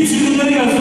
Bir çıkımları gelsin.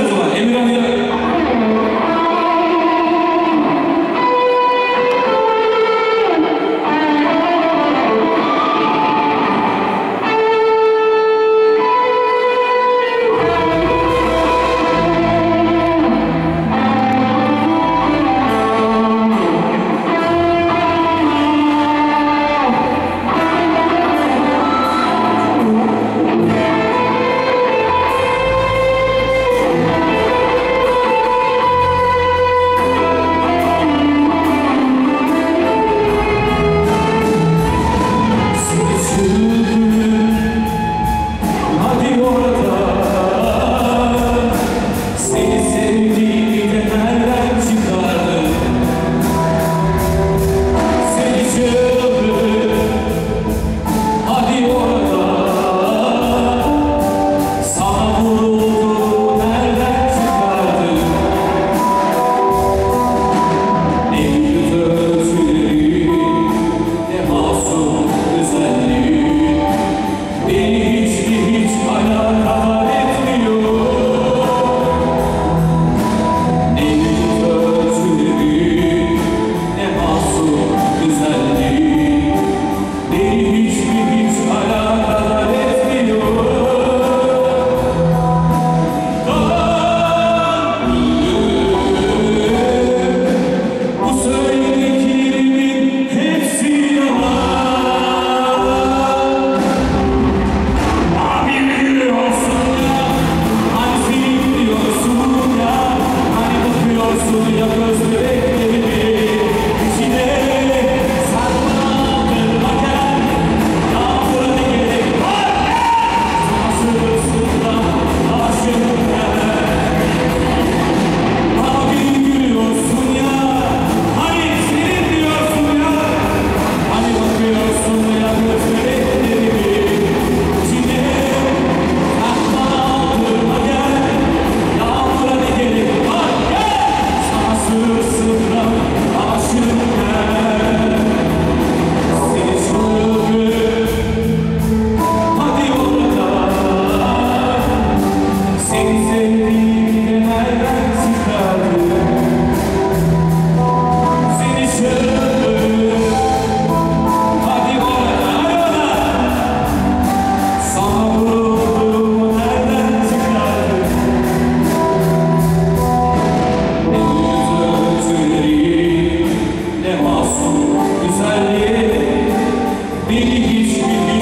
me.